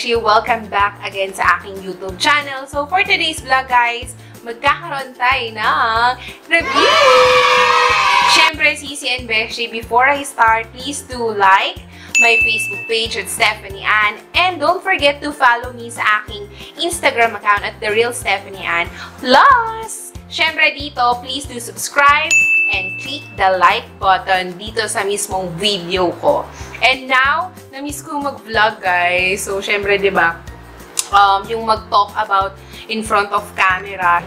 Beshi! Welcome back again sa aking YouTube channel. So, for today's vlog, guys, magkakaroon tayo ng review! Siyempre, Sisi and Beshi, before I start, please do like my Facebook page at Stephanie Ann. And don't forget to follow me sa aking Instagram account at The Real Stephanie Ann. Plus, syempre dito, please do subscribe and click the like button dito sa mismong video ko. And now, na-miss ko mag-vlog, guys. So, syempre, ba, um, yung mag-talk about in front of camera.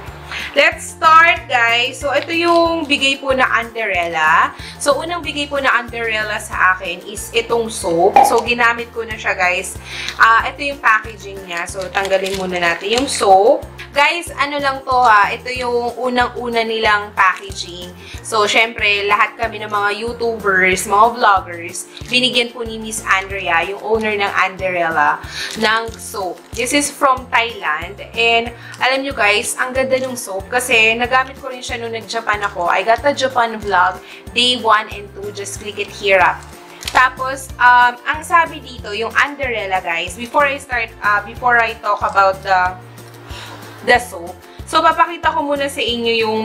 Let's start, guys. So, ito yung bigay po na Anderella. So, unang bigay po na Anderella sa akin is itong soap. So, ginamit ko na siya, guys. Uh, ito yung packaging niya. So, tanggalin muna natin yung soap. Guys, ano lang to ha, ito yung unang-una nilang packaging. So, syempre, lahat kami ng mga YouTubers, mga vloggers, binigyan po ni Miss Andrea, yung owner ng Anderella, ng soap. This is from Thailand. And, alam nyo guys, ang ganda ng soap kasi nagamit ko rin siya nung nag-Japan ako. I got the Japan vlog, day 1 and 2. Just click it here up. Tapos, um, ang sabi dito, yung Anderella, guys, before I start, uh, before I talk about the the soap. So, papakita ko muna sa inyo yung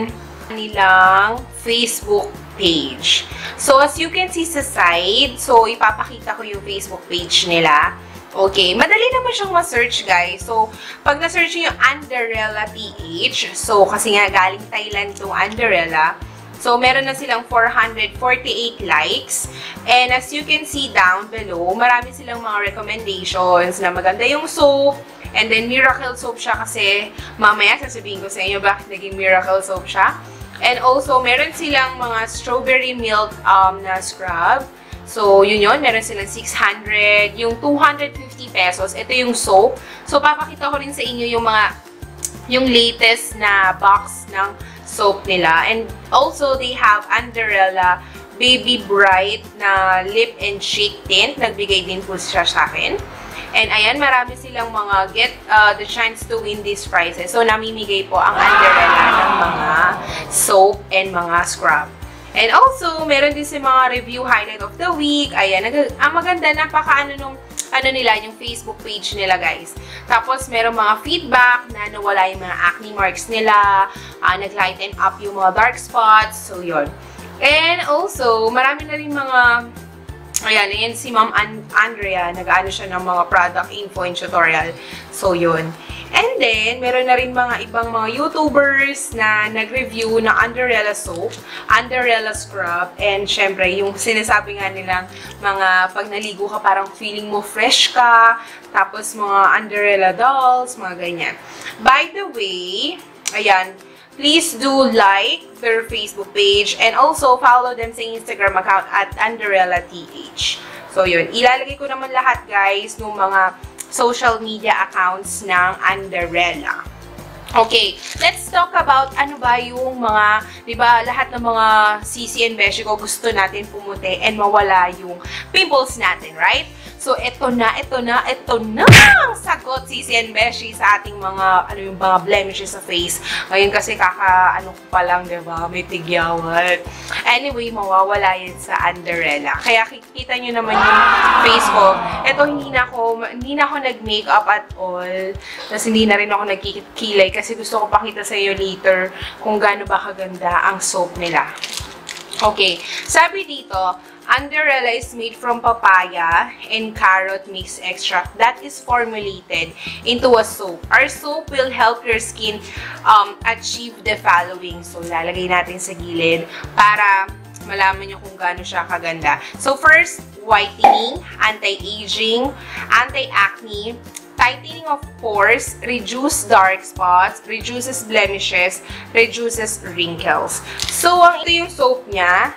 nilang Facebook page. So, as you can see sa side, so, ipapakita ko yung Facebook page nila. Okay, madali naman siyang ma-search, guys. So, pag na-search nyo yung PH, so, kasi nga galing Thailand itong Anderella, So, meron na silang 448 likes. And as you can see down below, marami silang mga recommendations na maganda yung soap, And then, miracle soap siya kasi mamaya sasabihin ko sa inyo bakit naging miracle soap siya. And also, meron silang mga strawberry milk um, na scrub. So, yun yun. Meron silang 600. Yung 250 pesos, ito yung soap. So, papakita ko rin sa inyo yung mga yung latest na box ng soap nila. And also, they have Anderella Baby Bright na lip and cheek tint. Nagbigay din po siya sa akin. And ayan, marami silang mga get uh, the chance to win these prizes. So, namimigay po ang Anderella ng mga soap and mga scrub. And also, meron din si mga review highlight of the week. Ayan, ang maganda, napaka ano nung ano nila, yung Facebook page nila, guys. Tapos, meron mga feedback na nawala yung mga acne marks nila, uh, nag-lighten up yung mga dark spots. So, yun. And also, marami na rin mga Ayan, ayan si Ma'am An Andrea, nag-ano siya ng mga product info and tutorial. So, yun. And then, meron na rin mga ibang mga YouTubers na nag-review ng Anderella soap, Anderella scrub, and syempre, yung sinasabi nga nilang mga pag naligo ka, parang feeling mo fresh ka, tapos mga Anderella dolls, mga ganyan. By the way, ayan, please do like their Facebook page and also follow them sa Instagram account at AnderellaTH. So, yun. Ilalagay ko naman lahat, guys, ng mga social media accounts ng Anderella. Okay, let's talk about ano ba yung mga, di ba, lahat ng mga CC and Beshi ko gusto natin pumuti and mawala yung pimples natin, right? So, ito na, ito na, ito na ang sagot si Sian Beshi sa ating mga, ano yung mga blemishes sa face. Ngayon kasi kaka, ano pa lang, diba? May tigyawat. Anyway, mawawala yan sa Anderella. Kaya kita nyo naman yung face ko. Ito, hindi na ako, hindi na ako nag-makeup at all. Tapos hindi na rin ako nagkikilay kasi gusto ko pakita sa iyo later kung gaano ba kaganda ang soap nila. Okay, sabi dito, Anderella is made from papaya and carrot mix extract that is formulated into a soap. Our soap will help your skin um, achieve the following. So, lalagay natin sa gilid para malaman nyo kung gaano siya kaganda. So, first, whitening, anti-aging, anti-acne, tightening of pores, reduce dark spots, reduces blemishes, reduces wrinkles. So, ang ito yung soap niya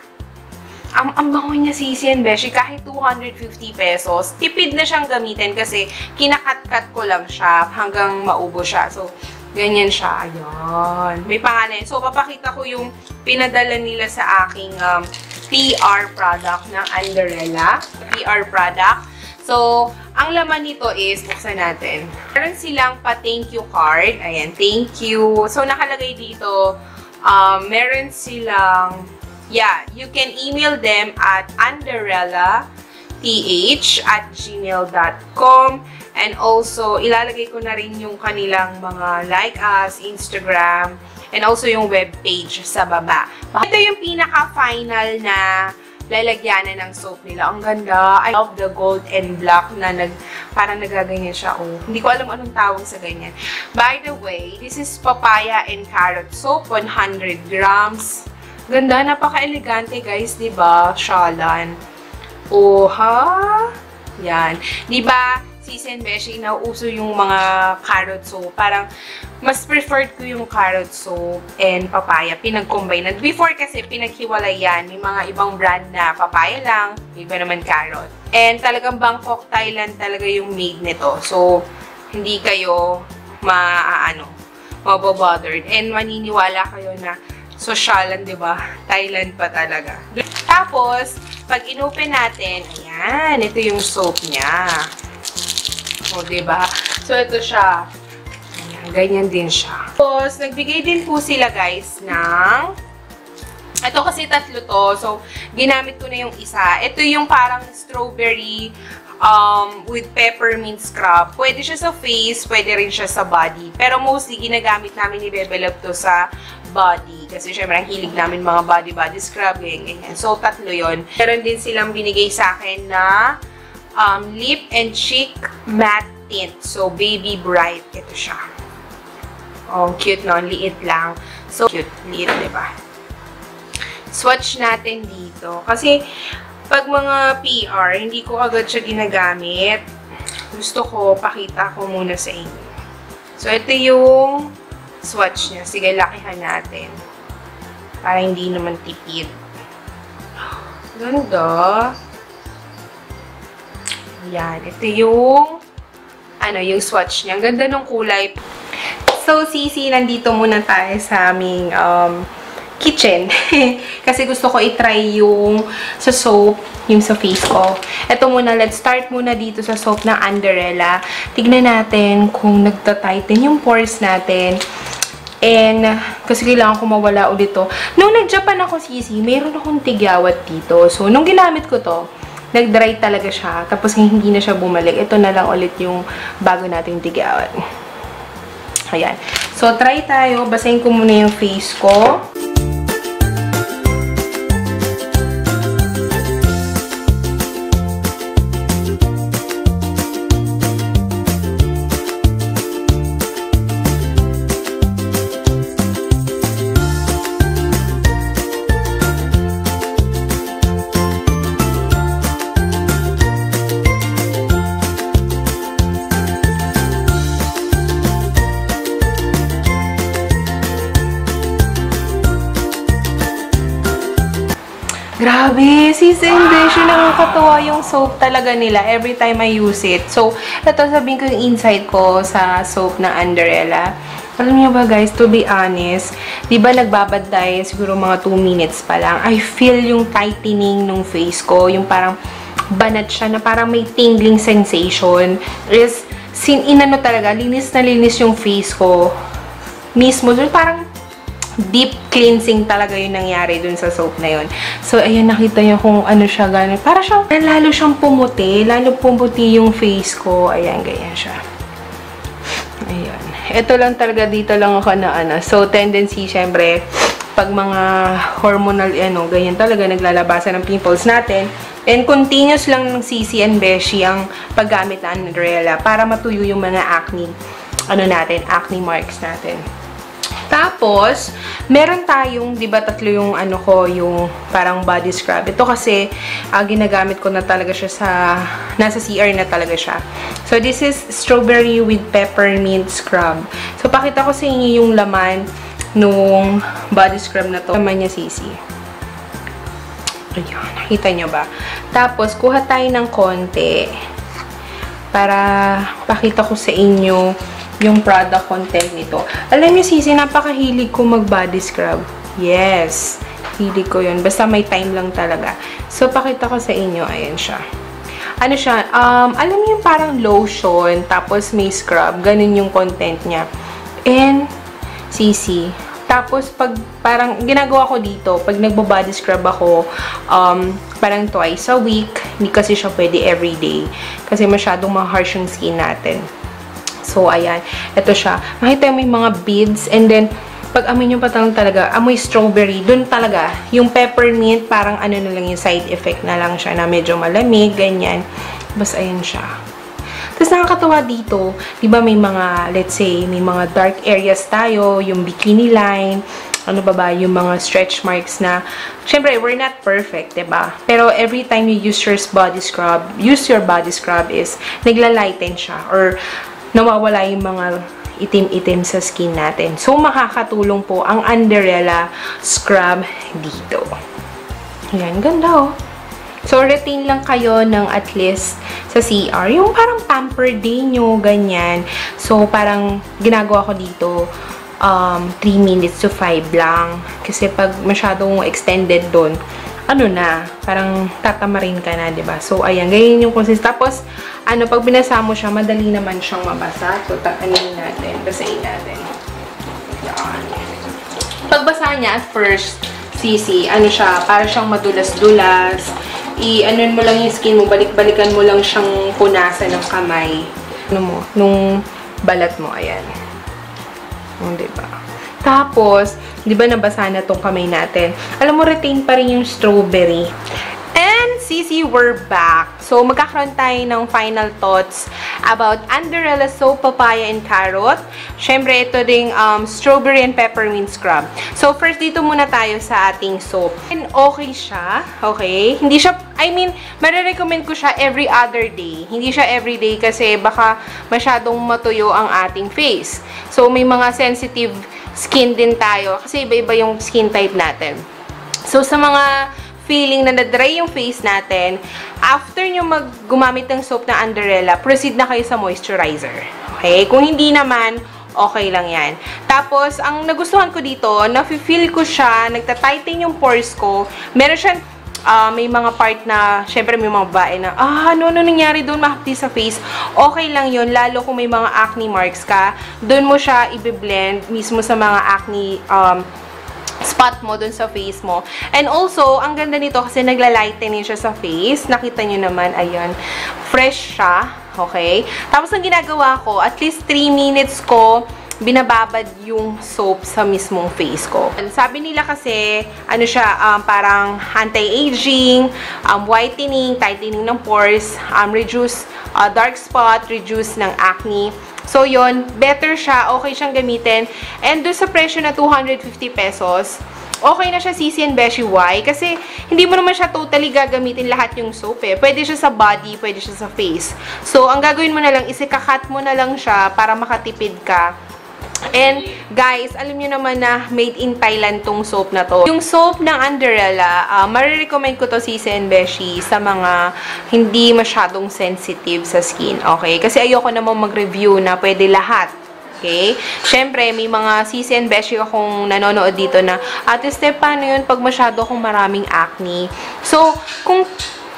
ang, ang bango niya sisiyan, beshi, kahit 250 pesos, tipid na siyang gamitin kasi kinakat-kat ko lang siya hanggang maubo siya. So, ganyan siya. Ayan. May pangalan. So, papakita ko yung pinadala nila sa aking um, PR product ng Anderella. PR product. So, ang laman nito is, buksan natin. Meron silang pa-thank you card. Ayan, thank you. So, nakalagay dito, um, meron silang Yeah, you can email them at Anderella th at gmail.com. And also, ilalagay ko na rin yung kanilang mga like us, Instagram, and also yung web page sa baba. Ito yung pinaka-final na lalagyanan ng soap nila. Ang ganda. I love the gold and black na nag, parang nagaganyan siya. Oh, hindi ko alam anong tawag sa ganyan. By the way, this is papaya and carrot soap, 100 grams. Ganda, napaka-elegante guys, di ba? Shalan. Oh, ha? Yan. Di ba? season beshi, nauuso yung mga carrot soap. Parang, mas preferred ko yung carrot soap and papaya. Pinag-combine. Before kasi, pinaghiwalay yan. May mga ibang brand na papaya lang, iba naman carrot. And talagang Bangkok, Thailand talaga yung made nito. So, hindi kayo ma-ano, mabobothered. And maniniwala kayo na sosyalan, di ba? Thailand pa talaga. Tapos, pag inopen natin, ayan, ito yung soap niya. O, diba? So, ito siya. Ayan, ganyan din siya. Tapos, nagbigay din po sila, guys, ng... Ito kasi tatlo to. So, ginamit ko na yung isa. Ito yung parang strawberry um, with peppermint scrub. Pwede siya sa face, pwede rin siya sa body. Pero mostly, ginagamit namin ni Bebe Love to sa body. Kasi syempre, ang hilig namin mga body-body scrub, ganyan, ganyan. So, tatlo yon Meron din silang binigay sa akin na um, lip and cheek matte tint. So, baby bright. Ito siya. Oh, cute no? Liit lang. So, cute. Liit, diba? Swatch natin dito. Kasi, pag mga PR, hindi ko agad siya ginagamit. Gusto ko, pakita ko muna sa inyo. So, ito yung swatch niya. Sige, lakihan natin. Para hindi naman tipid. Ganda. Yan. Ito yung ano, yung swatch niya. Ang ganda ng kulay. So, Sisi, nandito muna tayo sa aming um, kitchen. Kasi gusto ko i-try yung sa soap, yung sa face ko. Ito muna, let's start muna dito sa soap ng Anderella. Tignan natin kung nagta-tighten yung pores natin. And, kasi kailangan ko mawala ulit to. Nung nag-Japan ako, Sisi, mayroon akong tigyawat dito. So, nung ginamit ko to, nag-dry talaga siya. Tapos, hindi na siya bumalik. Ito na lang ulit yung bago nating tigyawat. Ayan. So, try tayo. Basahin ko muna yung face ko. Grabe, sis and besh, nakakatuwa yung soap talaga nila every time I use it. So, ito sabihin ko yung insight ko sa soap na Anderella. Alam niyo ba guys, to be honest, di ba nagbabad tayo siguro mga 2 minutes pa lang, I feel yung tightening ng face ko, yung parang banat siya na parang may tingling sensation. Is, sin inano talaga, linis na linis yung face ko. Mismo, parang deep cleansing talaga yung nangyari dun sa soap na yun. So, ayan, nakita nyo kung ano siya gano'n. Para siyang, lalo siyang pumuti. Lalo pumuti yung face ko. Ayan, ganyan siya. Ayan. Ito lang talaga, dito lang ako na ano. So, tendency, syempre, pag mga hormonal, ano, ganyan talaga, naglalabasan ng pimples natin. And continuous lang ng CC and Beshi ang paggamit na Andrella para matuyo yung mga acne, ano natin, acne marks natin. Tapos, meron tayong, di ba tatlo yung ano ko, yung parang body scrub. Ito kasi, uh, ginagamit ko na talaga siya sa, nasa CR na talaga siya. So, this is strawberry with peppermint scrub. So, pakita ko sa inyo yung laman nung body scrub na to. Laman niya sisi. Ayan, nakita nyo ba? Tapos, kuha tayo ng konti para pakita ko sa inyo yung product content nito. Alam niyo, Sisi, napakahilig ko mag-body scrub. Yes. Hilig ko yun. Basta may time lang talaga. So, pakita ko sa inyo. Ayan siya. Ano siya? Um, alam niyo yung parang lotion, tapos may scrub. Ganun yung content niya. And, Sisi, Tapos, pag parang ginagawa ko dito, pag nagbo-body scrub ako, um, parang twice a week. Hindi kasi siya pwede everyday. Kasi masyadong ma-harsh yung skin natin. So, ayan. Ito siya. Makita mo yung mga beads. And then, pag amoy nyo pa talaga, amoy strawberry, dun talaga, yung peppermint, parang ano na lang yung side effect na lang siya na medyo malamig, ganyan. Basta ayan siya. Tapos nakakatawa dito, di ba may mga, let's say, may mga dark areas tayo, yung bikini line, ano ba ba, yung mga stretch marks na, syempre, we're not perfect, di ba? Pero every time you use your body scrub, use your body scrub is, naglalighten siya, or nawawala yung mga itim-itim sa skin natin. So, makakatulong po ang Underella Scrub dito. Yan, ganda oh. So, retain lang kayo ng at least sa CR. Yung parang pamper day nyo, ganyan. So, parang ginagawa ko dito, um, 3 minutes to 5 lang. Kasi pag masyadong extended doon, ano na, parang tatamarin ka na, ba diba? So, ayan, ganyan yung consist. Tapos, ano, pag binasa mo siya, madali naman siyang mabasa. So, takanin natin, basahin natin. Yan. Pagbasa niya at first, sisi, ano siya, para siyang madulas-dulas i-anon mo lang yung skin mo, balik-balikan mo lang siyang punasan ng kamay. Ano mo, nung balat mo, ayan. O, diba? Tapos, di ba nabasa na tong kamay natin? Alam mo, retain pa rin yung strawberry. Sisi, we're back. So, magkakaroon tayo ng final thoughts about Anderella soap, papaya, and carrot. Siyempre, ito ding um, strawberry and peppermint scrub. So, first, dito muna tayo sa ating soap. And okay siya. Okay? Hindi siya, I mean, marirecommend ko siya every other day. Hindi siya every day kasi baka masyadong matuyo ang ating face. So, may mga sensitive skin din tayo kasi iba-iba yung skin type natin. So, sa mga feeling na na-dry yung face natin, after nyo mag gumamit ng soap na Underella, proceed na kayo sa moisturizer. Okay? Kung hindi naman, okay lang yan. Tapos, ang nagustuhan ko dito, na-feel ko siya, nagta-tighten yung pores ko. Meron siya, uh, may mga part na, syempre may mga babae na, ah, ano, ano nangyari doon, mahapti sa face. Okay lang yun, lalo kung may mga acne marks ka. Doon mo siya i-blend mismo sa mga acne um, spot mo dun sa face mo. And also, ang ganda nito kasi nagla-lightening siya sa face. Nakita nyo naman, ayan, fresh siya. Okay? Tapos, ang ginagawa ko, at least 3 minutes ko binababad yung soap sa mismong face ko. Sabi nila kasi, ano siya, um, parang anti-aging, um, whitening, tightening ng pores, um, reduce uh, dark spot, reduce ng acne. So, yon better siya, okay siyang gamitin. And doon sa presyo na 250 pesos, okay na siya CC and Beshi Y kasi hindi mo naman siya totally gagamitin lahat yung soap eh. Pwede siya sa body, pwede siya sa face. So, ang gagawin mo na lang is ikakat mo na lang siya para makatipid ka And, guys, alam nyo naman na made in Thailand tong soap na to. Yung soap ng Underella, uh, marirecommend ko to si Sen Beshi sa mga hindi masyadong sensitive sa skin. Okay? Kasi ayoko namang mag-review na pwede lahat. Okay? Siyempre, may mga sisi beshi akong nanonood dito na, Ate Steph, paano yun pag masyado akong maraming acne? So, kung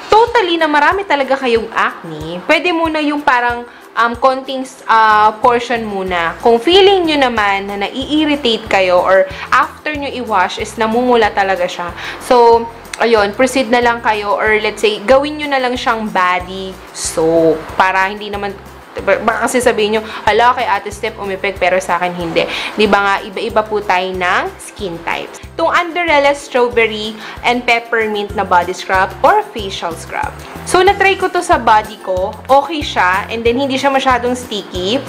totally na marami talaga kayong acne, pwede muna yung parang um, konting uh, portion muna. Kung feeling nyo naman na nai-irritate kayo or after nyo i-wash is namumula talaga siya. So, ayun, proceed na lang kayo or let's say, gawin nyo na lang siyang body soap para hindi naman baka kasi sabihin nyo, hala kay Ate Steph umipek pero sa akin hindi. Di ba nga, iba-iba po tayo ng skin types. Itong Underella Strawberry and Peppermint na body scrub or facial scrub. So, na-try ko to sa body ko. Okay siya. And then, hindi siya masyadong sticky.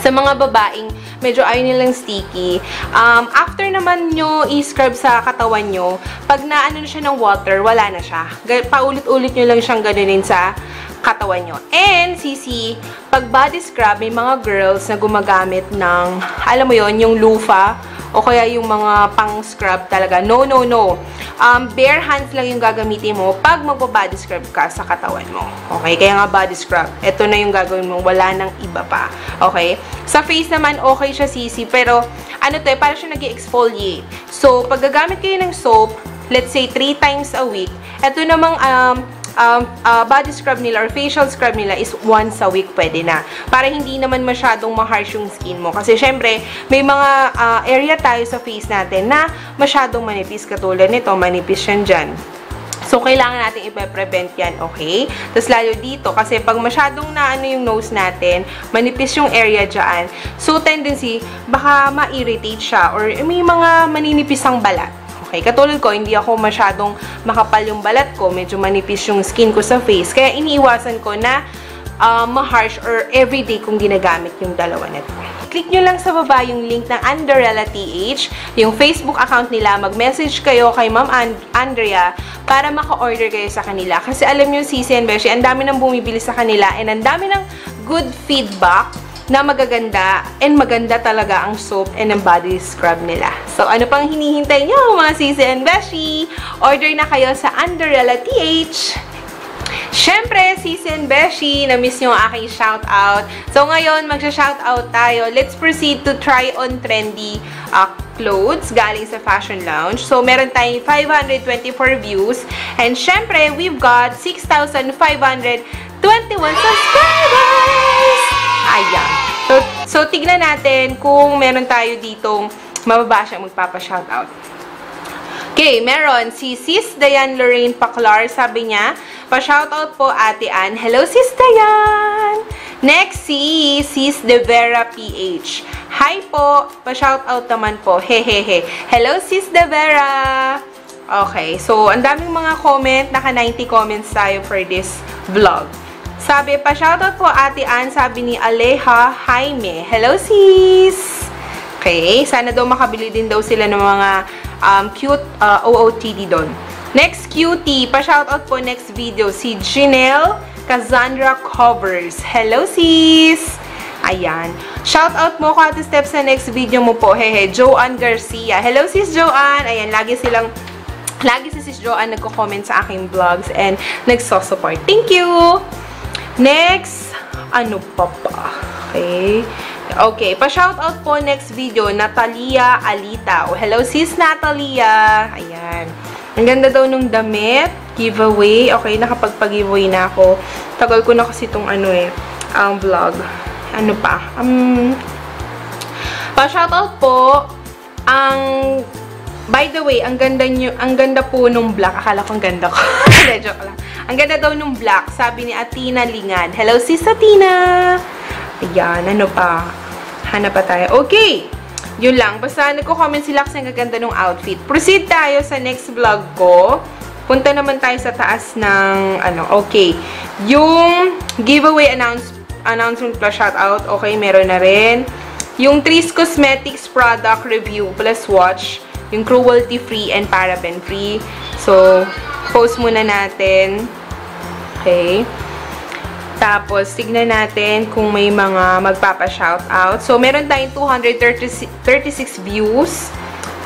Sa mga babaeng medyo ayaw nilang sticky. Um, after naman nyo i-scrub sa katawan nyo, pag naano na siya ng water, wala na siya. Paulit-ulit nyo lang siyang ganunin sa katawan nyo. And, sisi, pag body scrub, may mga girls na gumagamit ng, alam mo yon yung loofah, o kaya yung mga pang-scrub talaga. No, no, no. Um, bare hands lang yung gagamitin mo pag magpa-body scrub ka sa katawan mo. Okay? Kaya nga body scrub. Ito na yung gagawin mo. Wala nang iba pa. Okay? Sa face naman, okay siya sisi. Pero, ano to eh, parang siya nag exfoliate So, pag gagamit kayo ng soap, let's say 3 times a week, ito namang um, um, uh, body scrub nila or facial scrub nila is once a week pwede na. Para hindi naman masyadong ma-harsh yung skin mo. Kasi syempre, may mga uh, area tayo sa face natin na masyadong manipis. Katulad nito, manipis yan dyan. So, kailangan natin ipe-prevent yan, okay? Tapos, lalo dito, kasi pag masyadong na ano yung nose natin, manipis yung area dyan, so, tendency, baka ma-irritate siya or may mga maninipis ang balat. Okay, katulad ko, hindi ako masyadong makapal yung balat ko, medyo manipis yung skin ko sa face, kaya iniiwasan ko na uh, ma-harsh or everyday kong ginagamit yung dalawa na to. Click nyo lang sa baba yung link ng Anderella TH, yung Facebook account nila, mag-message kayo kay Ma'am And Andrea para maka-order kayo sa kanila. Kasi alam nyo, Sisi and Beshi, ang dami nang bumibili sa kanila and ang dami ng good feedback na magaganda and maganda talaga ang soap and ang body scrub nila. So, ano pang hinihintay nyo mga Sisi and Beshi? Order na kayo sa Anderella TH! Siyempre, Sisi and Beshi, na-miss nyo ang aking shoutout. So, ngayon, magsha-shoutout tayo. Let's proceed to try on trendy uh, clothes galing sa Fashion Lounge. So, meron tayong 524 views. And syempre, we've got 6,521 subscribers! Ayan. So, so, tignan natin kung meron tayo ditong mababa siyang magpapa-shoutout. Okay, meron si Sis Dayan Lorraine Paclar, sabi niya, pa-shoutout po Ate Ann. Hello, Sis Dayan! Next, si Sis De Vera PH. Hi po, pa-shoutout naman po. Hehehe. Hello, Sis De Vera! Okay, so ang daming mga comment, naka 90 comments tayo for this vlog. Sabi, pa-shoutout po Ate Ann, sabi ni Aleha Jaime. Hello, sis! Okay, sana daw makabili din daw sila ng mga um, cute uh, OOTD doon. Next cutie, pa-shoutout po next video, si Janelle Cassandra Covers. Hello, sis! Ayan. Shoutout mo ko Ate Step sa next video mo po. Hehe, Joanne Garcia. Hello, sis Joanne! Ayan, lagi silang Lagi si Sis Joanne nagko-comment sa aking vlogs and nagsosupport. Thank you! Next, ano pa pa? Okay. Okay, pa-shoutout po next video, Natalia Alita. Oh, hello sis Natalia. Ayan. Ang ganda daw nung damit. Giveaway. Okay, nakapagpag-giveaway na ako. Tagal ko na kasi itong ano eh, ang vlog. Ano pa? Um, pa-shoutout po, ang By the way, ang ganda nyo, ang ganda po nung black. Akala ko ang ganda ko. Joke lang. Ang ganda daw nung black, sabi ni Atina Lingad. Hello, sis Atina! Ayan, ano pa? Hanap pa tayo. Okay! Yun lang. Basta nagko-comment sila kasi ang gaganda nung outfit. Proceed tayo sa next vlog ko. Punta naman tayo sa taas ng, ano, okay. Yung giveaway announce, announcement plus shoutout, okay, meron na rin. Yung Tris Cosmetics product review plus watch, yung cruelty-free and paraben-free. So, post muna natin. Okay. Tapos, tignan natin kung may mga magpapa-shoutout. So, meron tayong 236 views.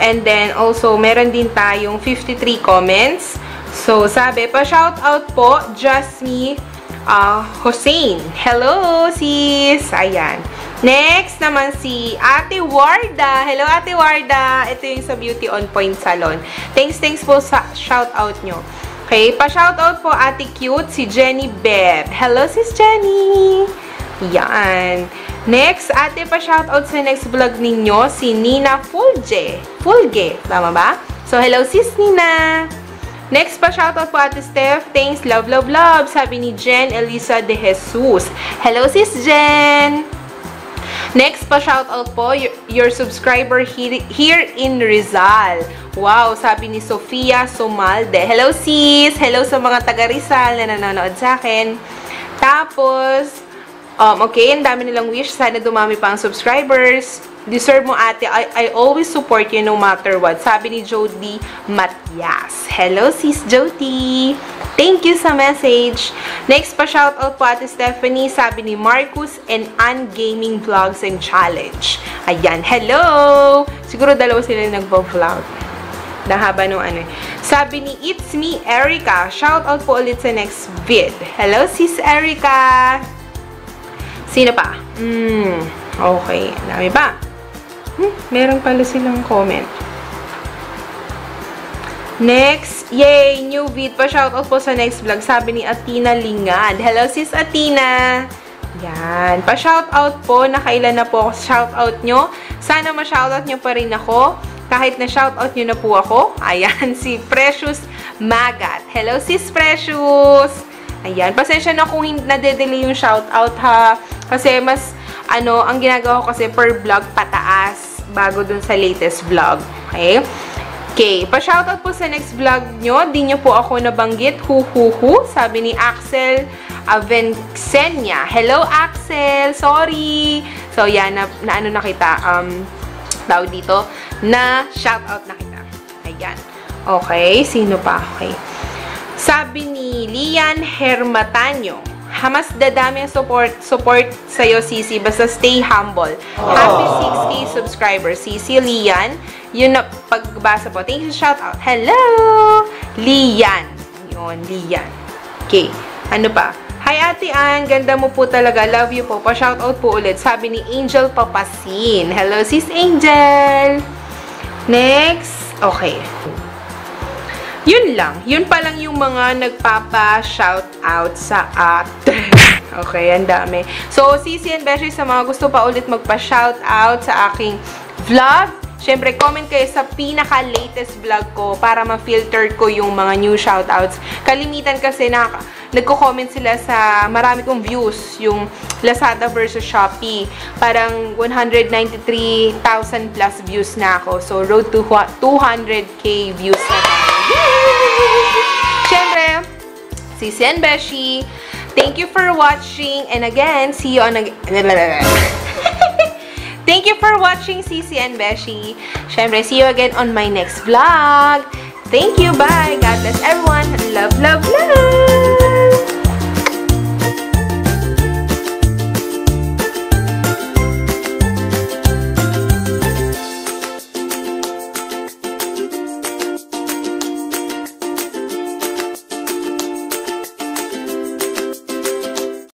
And then, also, meron din tayong 53 comments. So, sabi, pa-shoutout po, Jasmine uh, Hussein. Hello, sis! Ayan. Next naman si Ate Warda. Hello, Ate Warda. Ito yung sa Beauty on Point Salon. Thanks, thanks po sa shoutout nyo. Okay, pa-shoutout po Ate Cute, si Jenny Beb. Hello, sis Jenny! Yan. Next, ate pa-shoutout sa next vlog ninyo, si Nina Fulge. Fulge, tama ba? So, hello sis Nina! Next pa shoutout po Ate Steph. Thanks, love, love, love. Sabi ni Jen Elisa De Jesus. Hello sis Jen! Next pa shoutout po, your, subscriber here in Rizal. Wow, sabi ni Sofia Somalde. Hello sis! Hello sa mga taga Rizal na nanonood sa akin. Tapos, um, okay, ang dami nilang wish. Sana dumami pa ang subscribers. Deserve mo ate. I, I always support you no matter what. Sabi ni Jody Matias. Hello sis Jody! Thank you sa message. Next pa shoutout po ate Stephanie. Sabi ni Marcus and Ann Gaming Vlogs and Challenge. Ayan. Hello! Siguro dalawa sila nagbo-vlog. Nahaba nung ano. Sabi ni It's Me, Erica. Shoutout po ulit sa next vid. Hello sis Erica! Sino pa? Hmm. Okay. Dami ba? Hmm, meron pala silang comment. Next, yay! New vid pa shoutout po sa next vlog. Sabi ni Atina Lingad. Hello sis Atina! Yan. Pa-shoutout po. Nakailan na po ako shoutout nyo. Sana ma-shoutout nyo pa rin ako. Kahit na shoutout nyo na po ako. Ayan, si Precious Magat. Hello sis Precious! Ayan. Pasensya na kung nadedelay yung shoutout ha. Kasi mas, ano, ang ginagawa ko kasi per vlog pataas bago dun sa latest vlog. Okay? Okay, pa-shoutout po sa next vlog nyo. Di nyo po ako nabanggit. Hu hu hu. Sabi ni Axel Avencenia. Hello, Axel! Sorry! So, yan. Na, na ano na kita. Um, tawag dito. Na shoutout na kita. Ayan. Okay. Sino pa? Okay. Sabi ni Lian Hermatanyo. Hamas dadami ang support, support sa'yo, Sisi. Basta stay humble. Happy 6K subscribers, Sisi Lian. Yun na pagbasa po. Thank you, shout out. Hello! Lian. Yun, Lian. Okay. Ano pa? Hi, Ate Ann. Ganda mo po talaga. Love you po. Pa-shoutout po ulit. Sabi ni Angel Papasin. Hello, sis Angel. Next. Okay. Yun lang. Yun pa lang yung mga nagpapa-shoutout sa atin. okay, ang dami. So, Sisi and Beshi, sa mga gusto pa ulit magpa-shoutout sa aking vlog, Siyempre, comment kayo sa pinaka-latest vlog ko para ma-filter ko yung mga new shoutouts. Kalimitan kasi na nagko-comment sila sa marami kong views, yung Lazada versus Shopee. Parang 193,000 plus views na ako. So, road to 200k views na tayo. Siyempre, Sisi and Beshi, thank you for watching. And again, see you on a... Thank you for watching CCN Beshi. Siyempre, see you again on my next vlog. Thank you. Bye. God bless everyone. Love, love, love.